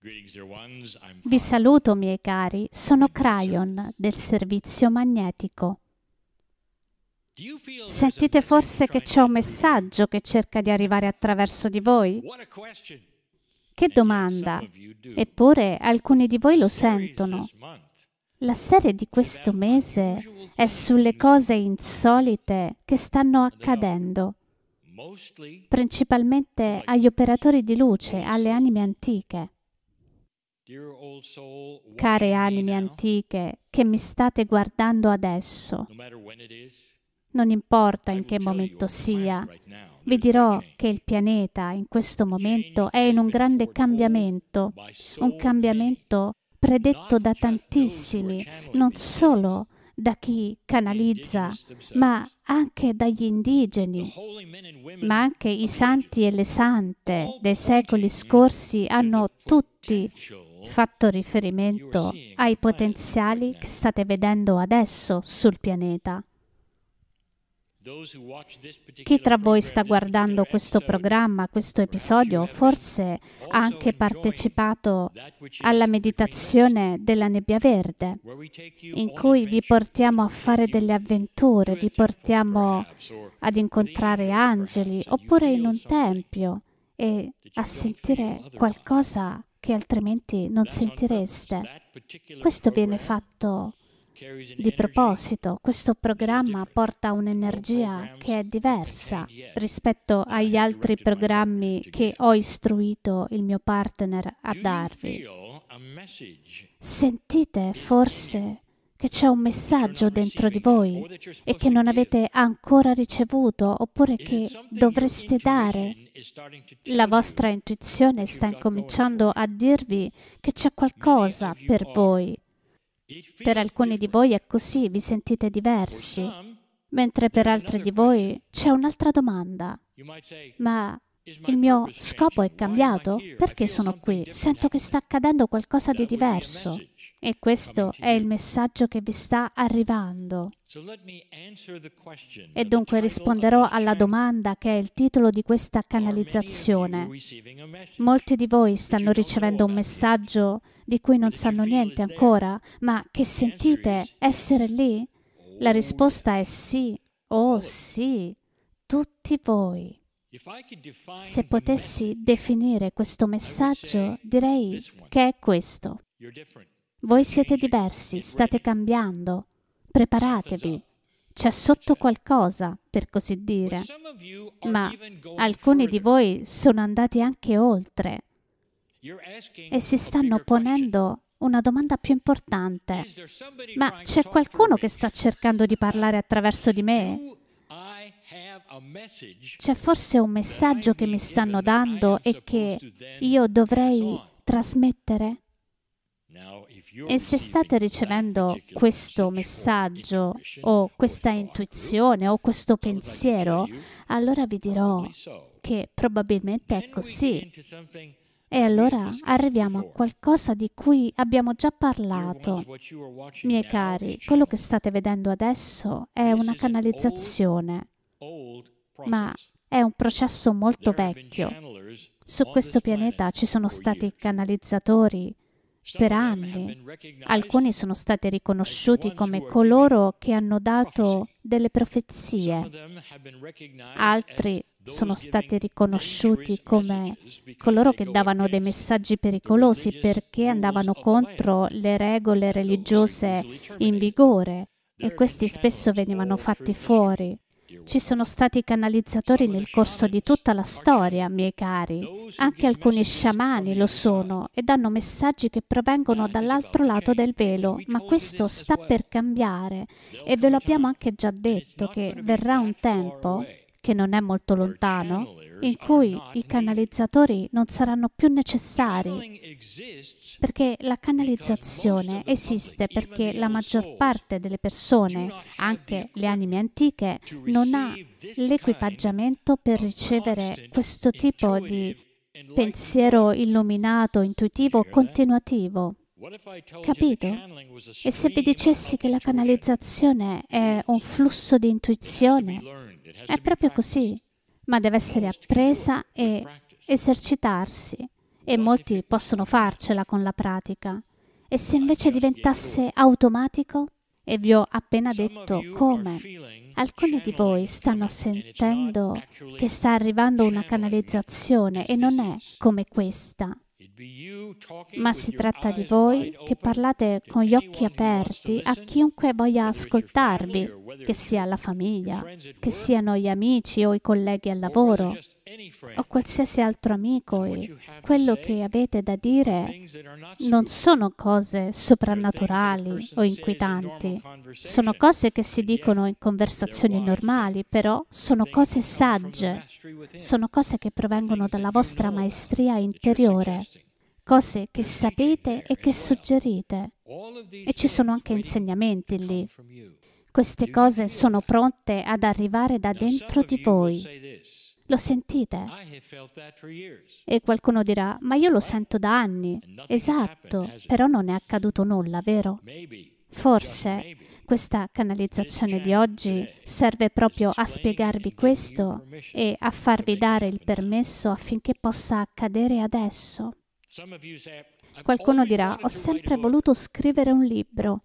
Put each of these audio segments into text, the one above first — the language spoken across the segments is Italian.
Vi saluto, miei cari, sono Cryon del servizio magnetico. Sentite forse che c'è un messaggio che cerca di arrivare attraverso di voi? Che domanda! Eppure alcuni di voi lo sentono. La serie di questo mese è sulle cose insolite che stanno accadendo, principalmente agli operatori di luce, alle anime antiche. Care anime antiche che mi state guardando adesso, non importa in che momento sia, vi dirò che il pianeta in questo momento è in un grande cambiamento, un cambiamento predetto da tantissimi, non solo da chi canalizza, ma anche dagli indigeni, ma anche i santi e le sante dei secoli scorsi hanno tutti fatto riferimento ai potenziali che state vedendo adesso sul pianeta. Chi tra voi sta guardando questo programma, questo episodio, forse ha anche partecipato alla meditazione della nebbia verde, in cui vi portiamo a fare delle avventure, vi portiamo ad incontrare angeli, oppure in un tempio e a sentire qualcosa che altrimenti non sentireste. Questo viene fatto di proposito, questo programma porta un'energia che è diversa rispetto agli altri programmi che ho istruito il mio partner a darvi. Sentite forse che c'è un messaggio dentro di voi e che non avete ancora ricevuto oppure che dovreste dare. La vostra intuizione sta incominciando a dirvi che c'è qualcosa per voi. Per alcuni di voi è così, vi sentite diversi, mentre per altri di voi c'è un'altra domanda. Ma il mio scopo è cambiato? Perché sono qui? Sento che sta accadendo qualcosa di diverso. E questo è il messaggio che vi sta arrivando. E dunque risponderò alla domanda che è il titolo di questa canalizzazione. Molti di voi stanno ricevendo un messaggio di cui non sanno niente ancora, ma che sentite essere lì? La risposta è sì, oh sì, tutti voi. Se potessi definire questo messaggio, direi che è questo. Voi siete diversi, state cambiando. Preparatevi. C'è sotto qualcosa, per così dire. Ma alcuni di voi sono andati anche oltre e si stanno ponendo una domanda più importante. Ma c'è qualcuno che sta cercando di parlare attraverso di me? C'è forse un messaggio che mi stanno dando e che io dovrei trasmettere? E se state ricevendo questo messaggio o questa intuizione o questo pensiero, allora vi dirò che probabilmente è così. E allora arriviamo a qualcosa di cui abbiamo già parlato. Miei cari, quello che state vedendo adesso è una canalizzazione, ma è un processo molto vecchio. Su questo pianeta ci sono stati canalizzatori per anni. Alcuni sono stati riconosciuti come coloro che hanno dato delle profezie. Altri sono stati riconosciuti come coloro che davano dei messaggi pericolosi perché andavano contro le regole religiose in vigore e questi spesso venivano fatti fuori. Ci sono stati canalizzatori nel corso di tutta la storia, miei cari. Anche alcuni sciamani lo sono e danno messaggi che provengono dall'altro lato del velo, ma questo sta per cambiare e ve lo abbiamo anche già detto che verrà un tempo che non è molto lontano, in cui i canalizzatori non saranno più necessari, perché la canalizzazione esiste perché la maggior parte delle persone, anche le anime antiche, non ha l'equipaggiamento per ricevere questo tipo di pensiero illuminato, intuitivo, continuativo. Capito? E se vi dicessi che la canalizzazione è un flusso di intuizione, è proprio così, ma deve essere appresa e esercitarsi. e molti possono farcela con la pratica. E se invece diventasse automatico? E vi ho appena detto come. Alcuni di voi stanno sentendo che sta arrivando una canalizzazione e non è come questa ma si tratta di voi che parlate con gli occhi aperti a chiunque voglia ascoltarvi, che sia la famiglia, che siano gli amici o i colleghi al lavoro o qualsiasi altro amico e quello che avete da dire non sono cose soprannaturali o inquietanti, sono cose che si dicono in conversazioni normali, però sono cose sagge, sono cose che provengono dalla vostra maestria interiore cose che sapete e che suggerite. E ci sono anche insegnamenti lì. Queste cose sono pronte ad arrivare da dentro di voi. Lo sentite? E qualcuno dirà, ma io lo sento da anni. Esatto, però non è accaduto nulla, vero? Forse questa canalizzazione di oggi serve proprio a spiegarvi questo e a farvi dare il permesso affinché possa accadere adesso. Qualcuno dirà, ho sempre voluto scrivere un libro.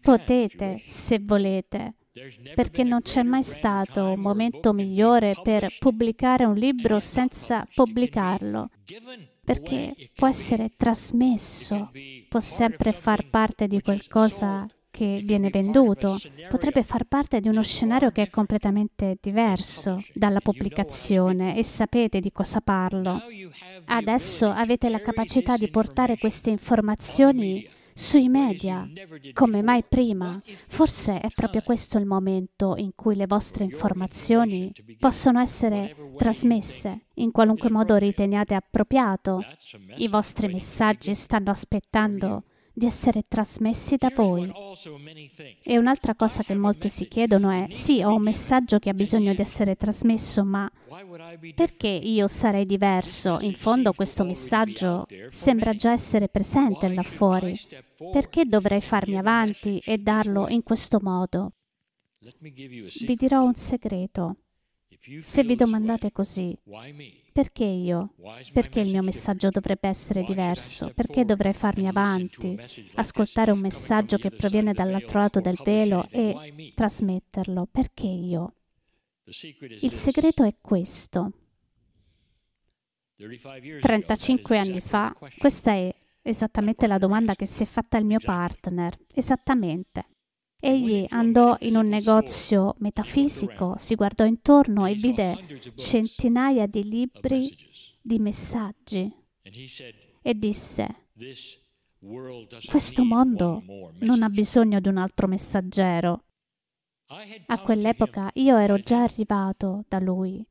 Potete, se volete, perché non c'è mai stato un momento migliore per pubblicare un libro senza pubblicarlo, perché può essere trasmesso, può sempre far parte di qualcosa che viene venduto, potrebbe far parte di uno scenario che è completamente diverso dalla pubblicazione e sapete di cosa parlo. Adesso avete la capacità di portare queste informazioni sui media, come mai prima. Forse è proprio questo il momento in cui le vostre informazioni possono essere trasmesse in qualunque modo riteniate appropriato. I vostri messaggi stanno aspettando di essere trasmessi da voi. E un'altra cosa che molti si chiedono è, sì, ho un messaggio che ha bisogno di essere trasmesso, ma perché io sarei diverso? In fondo questo messaggio sembra già essere presente là fuori. Perché dovrei farmi avanti e darlo in questo modo? Vi dirò un segreto. Se vi domandate così, perché io? Perché il mio messaggio dovrebbe essere diverso? Perché dovrei farmi avanti, ascoltare un messaggio che proviene dall'altro lato del velo e trasmetterlo? Perché io? Il segreto è questo. 35 anni fa, questa è esattamente la domanda che si è fatta il mio partner. Esattamente. Egli andò in un negozio metafisico, si guardò intorno e vide centinaia di libri di messaggi e disse, questo mondo non ha bisogno di un altro messaggero. A quell'epoca io ero già arrivato da lui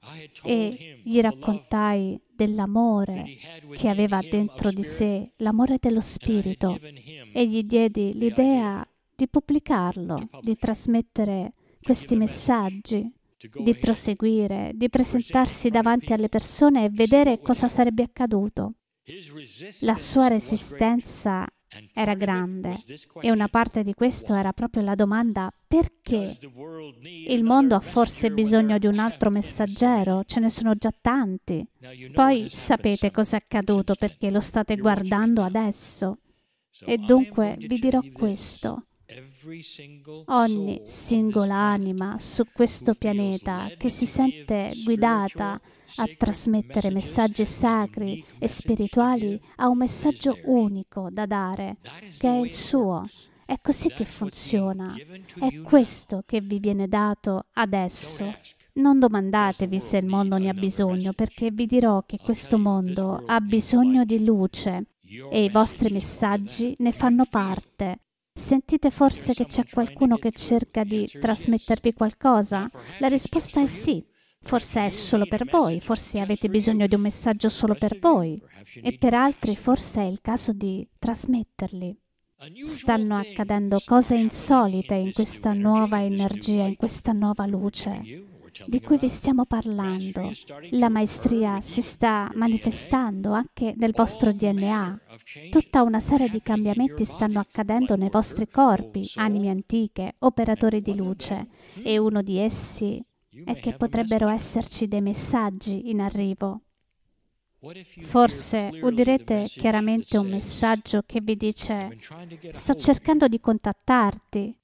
e gli raccontai dell'amore che aveva dentro di sé, l'amore dello spirito, e gli diedi l'idea di pubblicarlo, di trasmettere questi messaggi, di proseguire, di presentarsi davanti alle persone e vedere cosa sarebbe accaduto. La sua resistenza era grande. e una parte di questo era proprio la domanda perché il mondo ha forse bisogno di un altro messaggero, ce ne sono già tanti. Poi sapete cosa è accaduto perché lo state guardando adesso. E dunque vi dirò questo. Ogni singola anima su questo pianeta che si sente guidata a trasmettere messaggi sacri e spirituali ha un messaggio unico da dare, che è il suo. È così che funziona. È questo che vi viene dato adesso. Non domandatevi se il mondo ne ha bisogno, perché vi dirò che questo mondo ha bisogno di luce e i vostri messaggi ne fanno parte. Sentite forse che c'è qualcuno che cerca di trasmettervi qualcosa? La risposta è sì. Forse è solo per voi, forse avete bisogno di un messaggio solo per voi e per altri forse è il caso di trasmetterli. Stanno accadendo cose insolite in questa nuova energia, in questa nuova luce di cui vi stiamo parlando. La maestria si sta manifestando anche nel vostro DNA. Tutta una serie di cambiamenti stanno accadendo nei vostri corpi, anime antiche, operatori di luce, e uno di essi è che potrebbero esserci dei messaggi in arrivo. Forse udirete chiaramente un messaggio che vi dice sto cercando di contattarti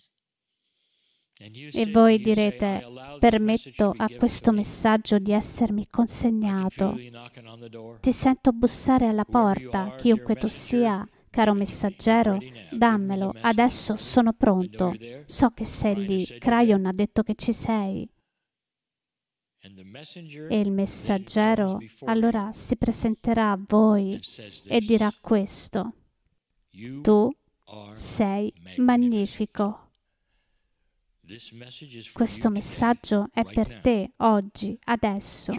e voi direte permetto a questo messaggio di essermi consegnato. Ti sento bussare alla porta, chiunque tu sia, caro messaggero, dammelo, adesso sono pronto. So che sei lì, Crayon ha detto che ci sei. E il messaggero allora si presenterà a voi e dirà questo. Tu sei magnifico. Questo messaggio è per te oggi, adesso.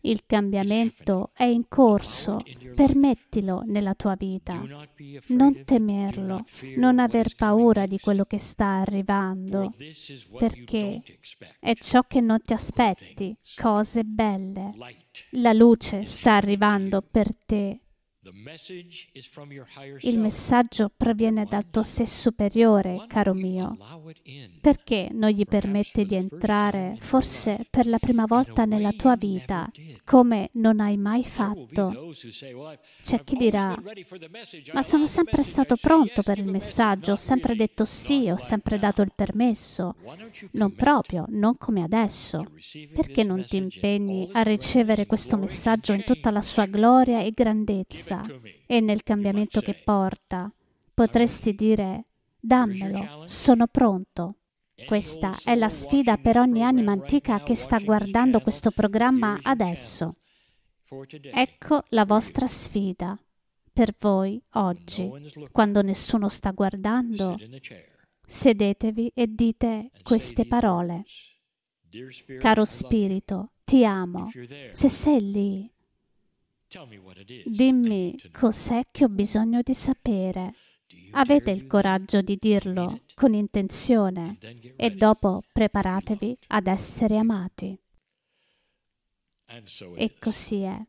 Il cambiamento è in corso, permettilo nella tua vita. Non temerlo, non aver paura di quello che sta arrivando, perché è ciò che non ti aspetti, cose belle. La luce sta arrivando per te il messaggio proviene dal tuo sé superiore, caro mio. Perché non gli permette di entrare, forse per la prima volta nella tua vita, come non hai mai fatto? C'è chi dirà, ma sono sempre stato pronto per il messaggio, ho sempre detto sì, ho sempre dato il permesso. Non proprio, non come adesso. Perché non ti impegni a ricevere questo messaggio in tutta la sua gloria e grandezza? E nel cambiamento che porta. Potresti dire, dammelo, sono pronto. Questa è la sfida per ogni anima antica che sta guardando questo programma adesso. Ecco la vostra sfida per voi oggi, quando nessuno sta guardando. Sedetevi e dite queste parole. Caro Spirito, ti amo. Se sei lì, Dimmi cos'è che ho bisogno di sapere. Avete il coraggio di dirlo con intenzione e dopo preparatevi ad essere amati. E così è.